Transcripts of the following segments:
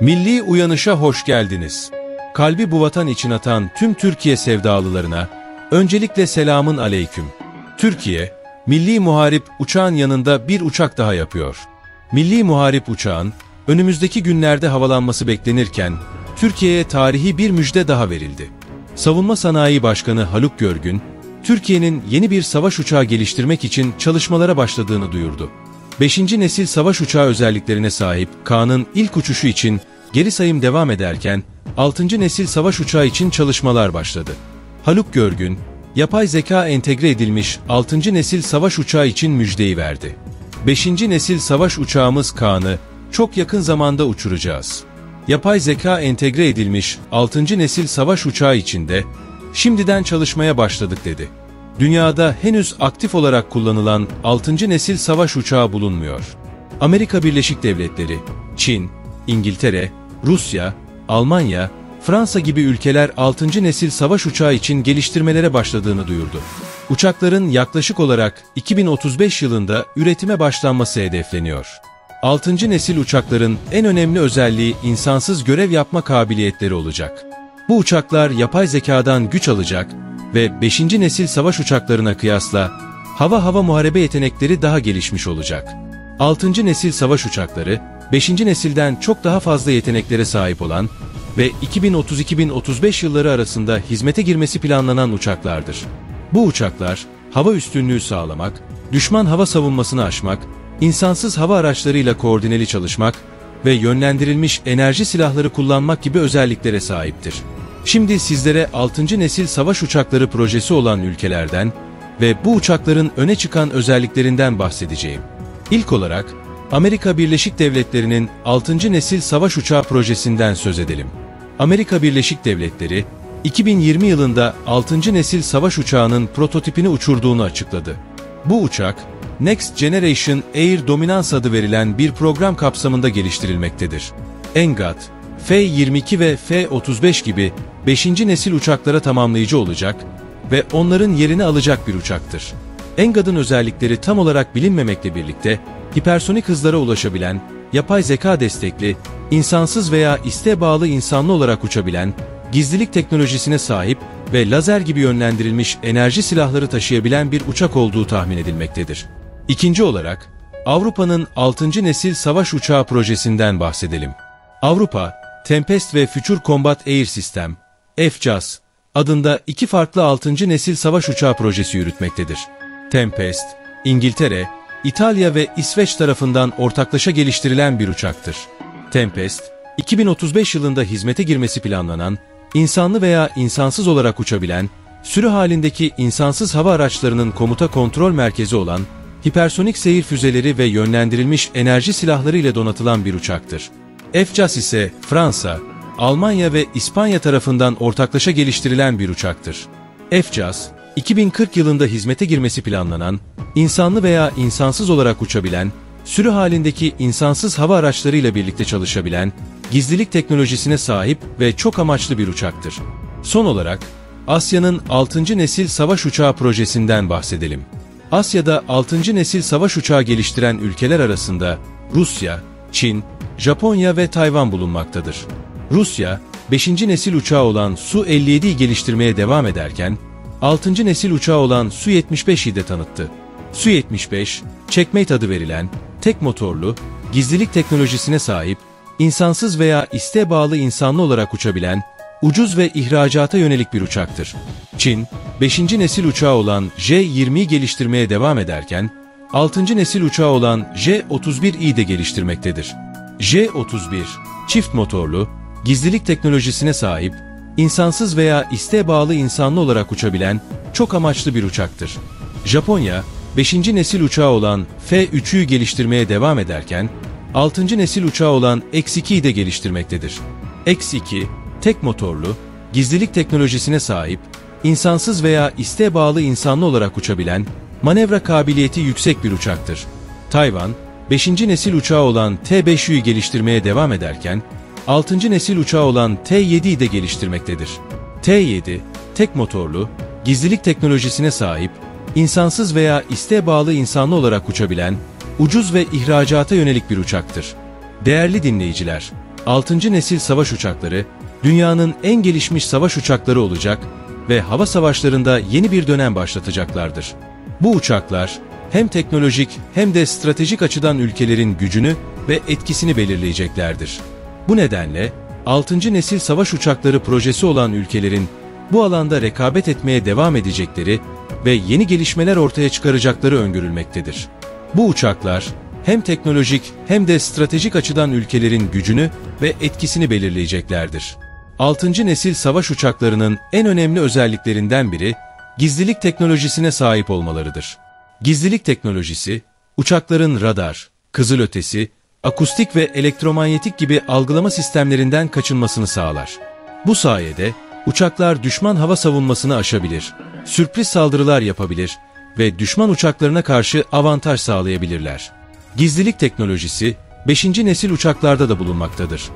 Milli uyanışa hoş geldiniz. Kalbi bu vatan için atan tüm Türkiye sevdalılarına öncelikle selamın aleyküm. Türkiye, Milli Muharip uçağın yanında bir uçak daha yapıyor. Milli Muharip uçağın önümüzdeki günlerde havalanması beklenirken Türkiye'ye tarihi bir müjde daha verildi. Savunma Sanayi Başkanı Haluk Görgün, Türkiye'nin yeni bir savaş uçağı geliştirmek için çalışmalara başladığını duyurdu. 5. nesil savaş uçağı özelliklerine sahip Kaan'ın ilk uçuşu için geri sayım devam ederken 6. nesil savaş uçağı için çalışmalar başladı. Haluk Görgün, yapay zeka entegre edilmiş 6. nesil savaş uçağı için müjdeyi verdi. 5. nesil savaş uçağımız Kaan'ı çok yakın zamanda uçuracağız. Yapay zeka entegre edilmiş 6. nesil savaş uçağı içinde şimdiden çalışmaya başladık dedi. Dünyada henüz aktif olarak kullanılan 6. nesil savaş uçağı bulunmuyor. Amerika Birleşik Devletleri, Çin, İngiltere, Rusya, Almanya, Fransa gibi ülkeler 6. nesil savaş uçağı için geliştirmelere başladığını duyurdu. Uçakların yaklaşık olarak 2035 yılında üretime başlanması hedefleniyor. 6. nesil uçakların en önemli özelliği insansız görev yapma kabiliyetleri olacak. Bu uçaklar yapay zekadan güç alacak ve 5. nesil savaş uçaklarına kıyasla hava-hava muharebe yetenekleri daha gelişmiş olacak. 6. nesil savaş uçakları, 5. nesilden çok daha fazla yeteneklere sahip olan ve 2030-2035 yılları arasında hizmete girmesi planlanan uçaklardır. Bu uçaklar, hava üstünlüğü sağlamak, düşman hava savunmasını aşmak, insansız hava araçlarıyla koordineli çalışmak ve yönlendirilmiş enerji silahları kullanmak gibi özelliklere sahiptir. Şimdi sizlere 6. nesil savaş uçakları projesi olan ülkelerden ve bu uçakların öne çıkan özelliklerinden bahsedeceğim. İlk olarak Amerika Birleşik Devletleri'nin 6. nesil savaş uçağı projesinden söz edelim. Amerika Birleşik Devletleri 2020 yılında 6. nesil savaş uçağının prototipini uçurduğunu açıkladı. Bu uçak Next Generation Air Dominance adı verilen bir program kapsamında geliştirilmektedir. ENGAD, F-22 ve F-35 gibi 5. nesil uçaklara tamamlayıcı olacak ve onların yerini alacak bir uçaktır. ENGAD'ın özellikleri tam olarak bilinmemekle birlikte hipersonik hızlara ulaşabilen, yapay zeka destekli, insansız veya isteğe bağlı insanlı olarak uçabilen, gizlilik teknolojisine sahip ve lazer gibi yönlendirilmiş enerji silahları taşıyabilen bir uçak olduğu tahmin edilmektedir. İkinci olarak, Avrupa'nın 6. nesil savaş uçağı projesinden bahsedelim. Avrupa, Tempest ve Future Combat Air System, FCAS adında iki farklı 6. nesil savaş uçağı projesi yürütmektedir. Tempest, İngiltere, İtalya ve İsveç tarafından ortaklaşa geliştirilen bir uçaktır. Tempest, 2035 yılında hizmete girmesi planlanan, insanlı veya insansız olarak uçabilen, sürü halindeki insansız hava araçlarının komuta kontrol merkezi olan, hipersonik seyir füzeleri ve yönlendirilmiş enerji silahları ile donatılan bir uçaktır. FCAS ise Fransa, Almanya ve İspanya tarafından ortaklaşa geliştirilen bir uçaktır. FCAS, 2040 yılında hizmete girmesi planlanan, insanlı veya insansız olarak uçabilen, sürü halindeki insansız hava araçlarıyla birlikte çalışabilen, gizlilik teknolojisine sahip ve çok amaçlı bir uçaktır. Son olarak, Asya'nın 6. nesil savaş uçağı projesinden bahsedelim. Asya'da 6. nesil savaş uçağı geliştiren ülkeler arasında Rusya, Çin, Japonya ve Tayvan bulunmaktadır. Rusya, 5. nesil uçağı olan Su-57'yi geliştirmeye devam ederken, 6. nesil uçağı olan Su-75'i de tanıttı. Su-75, Checkmate adı verilen, tek motorlu, gizlilik teknolojisine sahip, insansız veya isteğe bağlı insanlı olarak uçabilen, ucuz ve ihracata yönelik bir uçaktır. Çin, 5. nesil uçağı olan J-20'yi geliştirmeye devam ederken, 6. nesil uçağı olan J-31'i de geliştirmektedir. J-31, çift motorlu, gizlilik teknolojisine sahip, insansız veya isteğe bağlı insanlı olarak uçabilen çok amaçlı bir uçaktır. Japonya, 5. nesil uçağı olan F-3'ü geliştirmeye devam ederken, 6. nesil uçağı olan X-2'yi de geliştirmektedir. X-2, tek motorlu, gizlilik teknolojisine sahip, insansız veya isteğe bağlı insanlı olarak uçabilen, manevra kabiliyeti yüksek bir uçaktır. Tayvan, 5. nesil uçağı olan T-5'ü geliştirmeye devam ederken, 6. nesil uçağı olan T-7'yi de geliştirmektedir. T-7, tek motorlu, gizlilik teknolojisine sahip, insansız veya isteğe bağlı insanlı olarak uçabilen, ucuz ve ihracata yönelik bir uçaktır. Değerli dinleyiciler, 6. nesil savaş uçakları, dünyanın en gelişmiş savaş uçakları olacak ve hava savaşlarında yeni bir dönem başlatacaklardır. Bu uçaklar, hem teknolojik hem de stratejik açıdan ülkelerin gücünü ve etkisini belirleyeceklerdir. Bu nedenle 6. nesil savaş uçakları projesi olan ülkelerin bu alanda rekabet etmeye devam edecekleri ve yeni gelişmeler ortaya çıkaracakları öngörülmektedir. Bu uçaklar hem teknolojik hem de stratejik açıdan ülkelerin gücünü ve etkisini belirleyeceklerdir. 6. nesil savaş uçaklarının en önemli özelliklerinden biri gizlilik teknolojisine sahip olmalarıdır. Gizlilik teknolojisi, uçakların radar, kızılötesi, akustik ve elektromanyetik gibi algılama sistemlerinden kaçınmasını sağlar. Bu sayede uçaklar düşman hava savunmasını aşabilir, sürpriz saldırılar yapabilir ve düşman uçaklarına karşı avantaj sağlayabilirler. Gizlilik teknolojisi 5. nesil uçaklarda da bulunmaktadır.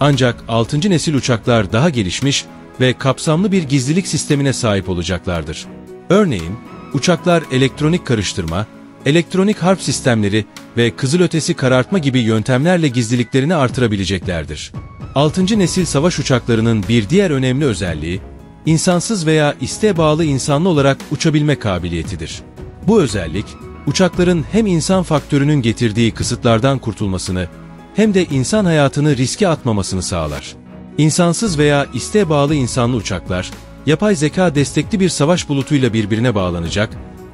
Ancak 6. nesil uçaklar daha gelişmiş ve kapsamlı bir gizlilik sistemine sahip olacaklardır. Örneğin, uçaklar elektronik karıştırma, elektronik harp sistemleri ve kızılötesi karartma gibi yöntemlerle gizliliklerini artırabileceklerdir. 6. nesil savaş uçaklarının bir diğer önemli özelliği, insansız veya isteğe bağlı insanlı olarak uçabilme kabiliyetidir. Bu özellik, uçakların hem insan faktörünün getirdiği kısıtlardan kurtulmasını hem de insan hayatını riske atmamasını sağlar. İnsansız veya isteğe bağlı insanlı uçaklar, yapay zeka destekli bir savaş bulutuyla birbirine bağlanacak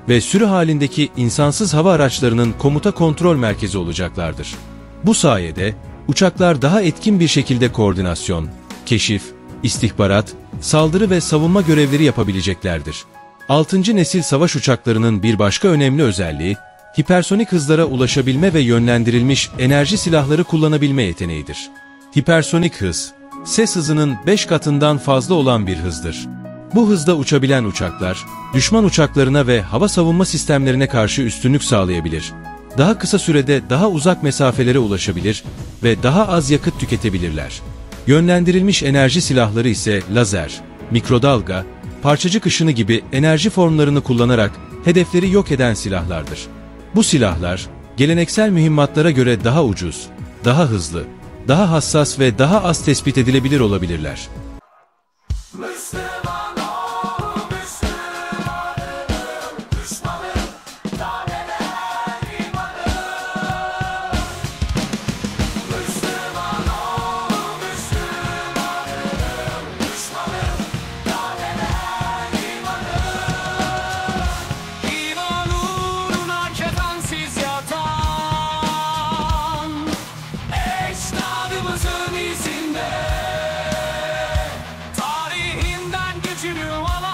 ve sürü halindeki insansız hava araçlarının komuta kontrol merkezi olacaklardır. Bu sayede uçaklar daha etkin bir şekilde koordinasyon, keşif, istihbarat, saldırı ve savunma görevleri yapabileceklerdir. 6. nesil savaş uçaklarının bir başka önemli özelliği, hipersonik hızlara ulaşabilme ve yönlendirilmiş enerji silahları kullanabilme yeteneğidir. Hipersonik hız, ses hızının 5 katından fazla olan bir hızdır. Bu hızda uçabilen uçaklar, düşman uçaklarına ve hava savunma sistemlerine karşı üstünlük sağlayabilir. Daha kısa sürede daha uzak mesafelere ulaşabilir ve daha az yakıt tüketebilirler. Yönlendirilmiş enerji silahları ise lazer, mikrodalga, parçacık ışını gibi enerji formlarını kullanarak hedefleri yok eden silahlardır. Bu silahlar, geleneksel mühimmatlara göre daha ucuz, daha hızlı, daha hassas ve daha az tespit edilebilir olabilirler. you do all of